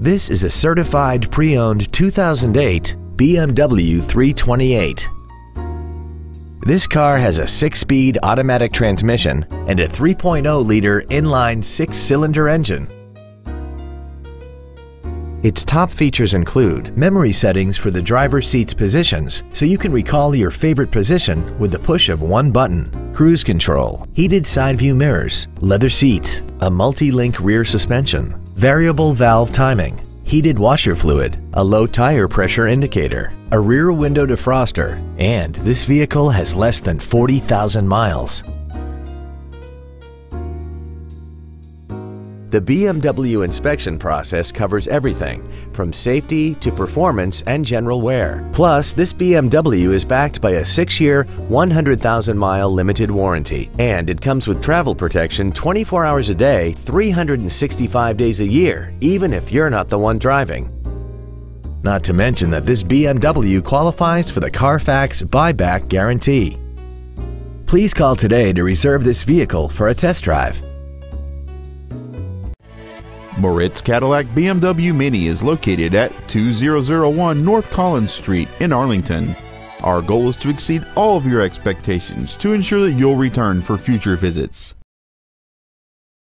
This is a certified pre-owned 2008 BMW 328. This car has a 6-speed automatic transmission and a 3.0-liter inline 6-cylinder engine. Its top features include memory settings for the driver's seat's positions so you can recall your favorite position with the push of one button, cruise control, heated side view mirrors, leather seats, a multi-link rear suspension, variable valve timing, heated washer fluid, a low tire pressure indicator, a rear window defroster, and this vehicle has less than 40,000 miles. The BMW inspection process covers everything from safety to performance and general wear. Plus, this BMW is backed by a 6-year, 100,000-mile limited warranty, and it comes with travel protection 24 hours a day, 365 days a year, even if you're not the one driving. Not to mention that this BMW qualifies for the Carfax buyback guarantee. Please call today to reserve this vehicle for a test drive. Moritz Cadillac BMW Mini is located at 2001 North Collins Street in Arlington. Our goal is to exceed all of your expectations to ensure that you'll return for future visits.